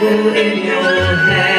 in your hand.